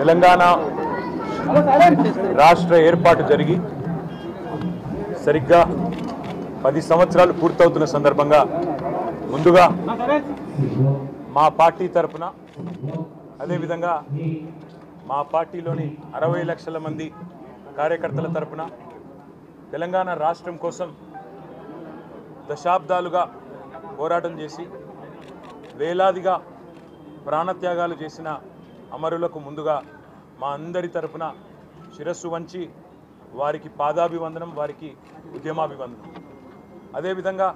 తెలంగాణ రాష్ట్ర ఏర్పాటు జరిగి సరిగ్గా పది సంవత్సరాలు పూర్తవుతున్న సందర్భంగా ముందుగా మా పార్టీ తరపున అదేవిధంగా మా పార్టీలోని అరవై లక్షల మంది కార్యకర్తల తరపున తెలంగాణ రాష్ట్రం కోసం దశాబ్దాలుగా పోరాటం చేసి వేలాదిగా ప్రాణత్యాగాలు చేసిన అమరులకు ముందుగా మా అందరి తరపున శిరస్సు వంచి వారికి పాదాభివందనం వారికి ఉద్యమాభివందనం. అదేవిధంగా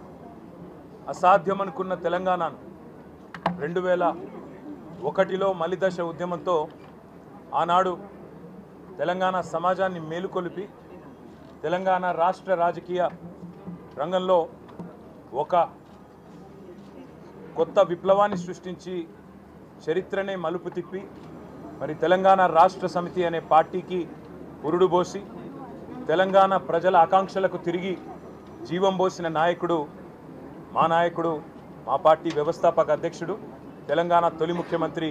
అసాధ్యం అనుకున్న తెలంగాణను రెండు వేల ఒకటిలో మలిదశ ఉద్యమంతో ఆనాడు తెలంగాణ సమాజాన్ని మేలుకొలిపి తెలంగాణ రాష్ట్ర రాజకీయ రంగంలో ఒక కొత్త విప్లవాన్ని సృష్టించి చరిత్రనే మలుపు తిప్పి మరి తెలంగాణ రాష్ట్ర సమితి అనే పార్టీకి ఉరుడుబోసి తెలంగాణ ప్రజల ఆకాంక్షలకు తిరిగి జీవం పోసిన నాయకుడు మా నాయకుడు మా పార్టీ వ్యవస్థాపక అధ్యక్షుడు తెలంగాణ తొలి ముఖ్యమంత్రి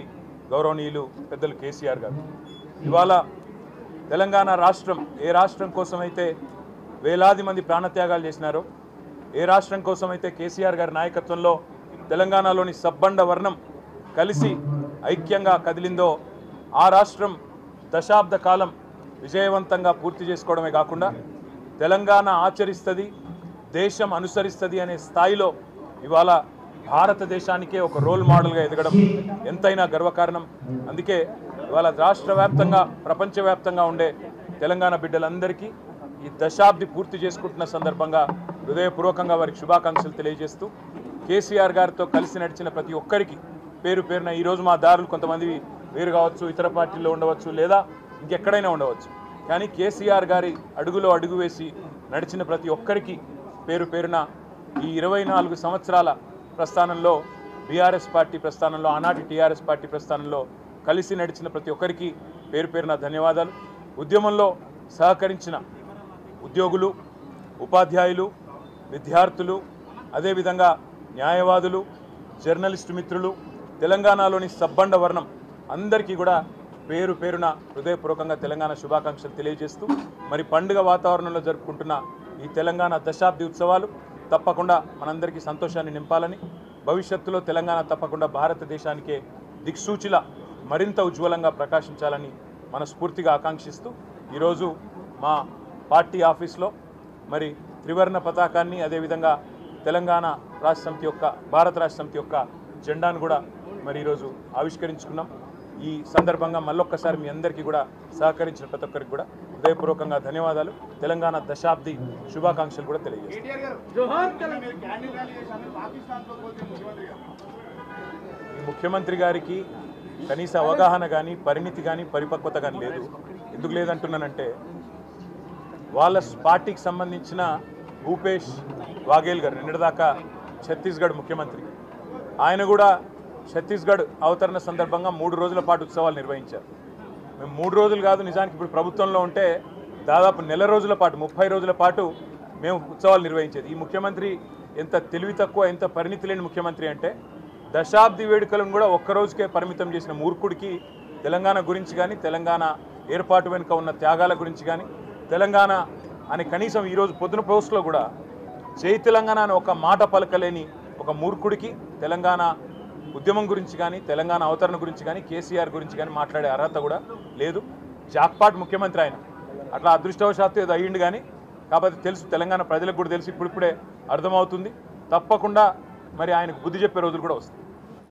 గౌరవనీయులు పెద్దలు కేసీఆర్ గారు. ఇవాళ తెలంగాణ రాష్ట్రం ఏ రాష్ట్రం కోసమైతే వేలాది మంది ప్రాణత్యాగాలు చేసినారో ఏ రాష్ట్రం కోసమైతే కేసీఆర్ గారి నాయకత్వంలో తెలంగాణలోని సబ్బండ వర్ణం కలిసి ఐక్యంగా కదిలిందో ఆ రాష్ట్రం దశాబ్ద కాలం విజయవంతంగా పూర్తి చేసుకోవడమే కాకుండా తెలంగాణ ఆచరిస్తుంది దేశం అనుసరిస్తుంది అనే స్థాయిలో ఇవాళ భారతదేశానికే ఒక రోల్ మోడల్గా ఎదగడం ఎంతైనా గర్వకారణం. అందుకే ఇవాళ రాష్ట్ర వ్యాప్తంగా ప్రపంచవ్యాప్తంగా ఉండే తెలంగాణ బిడ్డలందరికీ ఈ దశాబ్ది పూర్తి చేసుకుంటున్న సందర్భంగా హృదయపూర్వకంగా వారికి శుభాకాంక్షలు తెలియజేస్తూ కేసీఆర్ గారితో కలిసి నడిచిన ప్రతి ఒక్కరికి పేరు పేరున ఈరోజు మా దారులు కొంతమంది వేరు కావచ్చు ఇతర పార్టీల్లో ఉండవచ్చు లేదా ఇంకెక్కడైనా ఉండవచ్చు. కానీ కేసీఆర్ గారి అడుగులో అడుగు వేసి నడిచిన ప్రతి ఒక్కరికి పేరు పేరున ఈ ఇరవై నాలుగు సంవత్సరాల ప్రస్థానంలో బీఆర్ఎస్ పార్టీ ప్రస్థానంలో ఆనాటి టీఆర్ఎస్ పార్టీ ప్రస్థానంలో కలిసి నడిచిన ప్రతి ఒక్కరికి పేరు పేరున ధన్యవాదాలు. ఉద్యమంలో సహకరించిన ఉద్యోగులు ఉపాధ్యాయులు విద్యార్థులు అదేవిధంగా న్యాయవాదులు జర్నలిస్టు మిత్రులు తెలంగాణలోని సబ్బండ వర్ణం అందరికీ కూడా పేరు పేరున హృదయపూర్వకంగా తెలంగాణ శుభాకాంక్షలు తెలియజేస్తూ మరి పండుగ వాతావరణంలో జరుపుకుంటున్న ఈ తెలంగాణ దశాబ్ది ఉత్సవాలు తప్పకుండా మనందరికీ సంతోషాన్ని నింపాలని భవిష్యత్తులో తెలంగాణ తప్పకుండా భారతదేశానికే దిక్సూచిలా మరింత ఉజ్వలంగా ప్రకాశించాలని మనస్ఫూర్తిగా ఆకాంక్షిస్తూ ఈరోజు మా పార్టీ ఆఫీస్లో మరి త్రివర్ణ పతాకాన్ని అదేవిధంగా తెలంగాణ రాష్ట్ర సమితి యొక్క భారత రాష్ట్ర సమితి యొక్క జెండాను కూడా మరి ఈరోజు ఆవిష్కరించుకున్నాం. ఈ సందర్భంగా మళ్ళొక్కసారి మీ అందరికీ కూడా సహకరించిన ప్రతి ఒక్కరికి కూడా హృదయపూర్వకంగా ధన్యవాదాలు. తెలంగాణ దశాబ్ది శుభాకాంక్షలు కూడా తెలియజేస్తాను ముఖ్యమంత్రి గారికి కనీస అవగాహన కానీ పరిణితి కానీ పరిపక్వత కానీ లేదు. ఎందుకు లేదంటున్నానంటే వాళ్ళ పార్టీకి సంబంధించిన భూపేష్ వాఘేల్ గారు నిన్నటిదాకా ఛత్తీస్గఢ్ ముఖ్యమంత్రి. ఆయన కూడా ఛత్తీస్గఢ్ అవతరణ సందర్భంగా మూడు రోజుల పాటు ఉత్సవాలు నిర్వహించారు. మేము మూడు రోజులు కాదు నిజానికి ఇప్పుడు ప్రభుత్వంలో ఉంటే దాదాపు నెల రోజుల పాటు ముప్పై రోజుల పాటు మేము ఉత్సవాలు నిర్వహించేది. ఈ ముఖ్యమంత్రి ఎంత తెలివి తక్కువ ఎంత పరిణితి లేని ముఖ్యమంత్రి అంటే దశాబ్ది వేడుకలను కూడా ఒక్క రోజుకే పరిమితం చేసిన మూర్ఖుడికి తెలంగాణ గురించి కానీ తెలంగాణ ఏర్పాటు వెనుక ఉన్న త్యాగాల గురించి కానీ తెలంగాణ అని కనీసం ఈరోజు పొద్దున పోస్ట్లో కూడా జై తెలంగాణ అని ఒక మాట పలకలేని ఒక మూర్ఖుడికి తెలంగాణ ఉద్యమం గురించి కానీ తెలంగాణ అవతరణ గురించి కానీ కేసీఆర్ గురించి కానీ మాట్లాడే అర్హత కూడా లేదు. జాక్పాట్ ముఖ్యమంత్రి ఆయన. అట్లా అదృష్టవశాత్తు ఏదో అయ్యిండు కానీ కాకపోతే తెలుసు తెలంగాణ ప్రజలకు కూడా తెలుసు ఇప్పుడిప్పుడే అర్థమవుతుంది. తప్పకుండా మరి ఆయనకు బుద్ధి చెప్పే రోజులు కూడా వస్తాయి.